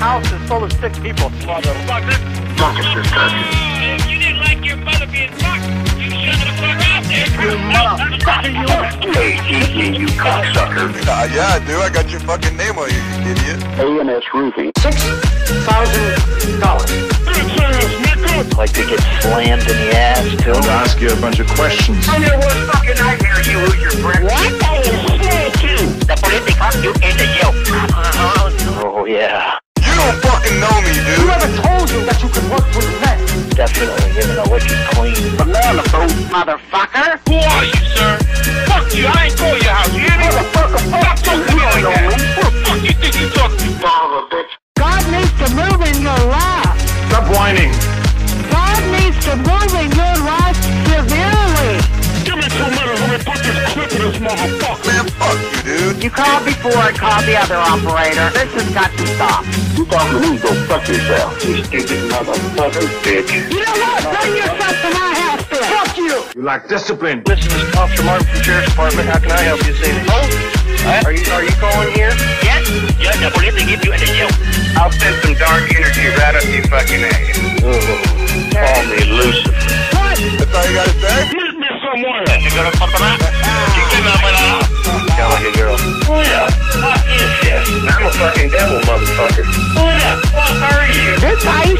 house is full of sick people. Motherfucker. Marcus is cussing. If you didn't like your mother being fucked, you shut the fuck up, You motherfucker, you. Hey, you cocksucker. Uh, yeah, I do. I got your fucking name on here, you idiot. A&S Roofing. Six thousand dollars. Like to get slammed in the ass, too. to ask you a bunch of questions. I'm your worst fucking nightmare, you fucking know me, dude. Whoever told you that you could work for the Fed? Definitely giving a wicked clean. Banana boat, motherfucker. Who are you, sir? Fuck you, I ain't going to your house, you hear me? Motherfucker, Stop fuck talking to me like that. Who the fuck you think you talking to? Son of a bitch. God needs to move in your life. Stop whining. God needs to move in your life clip in this motherfucker. Man, fuck you, dude. You called before I called the other operator. This has got to stop. You talking to me, go fuck yourself. You stupid motherfucker, bitch. You know what? Bring yourself to my house then. Fuck you. You lack discipline. This is Officer Martin from Sheriff's Department. How can I help you this evening? Oh. Are you are you calling here? Yes? Yes, the police will give you in the jail. I'll send some dark energy right up your fucking ass. Call me Lucifer. What? That's all you gotta say? Meet me somewhere. You gonna fuck them out? devil, motherfucker. Who the fuck are you? That's how you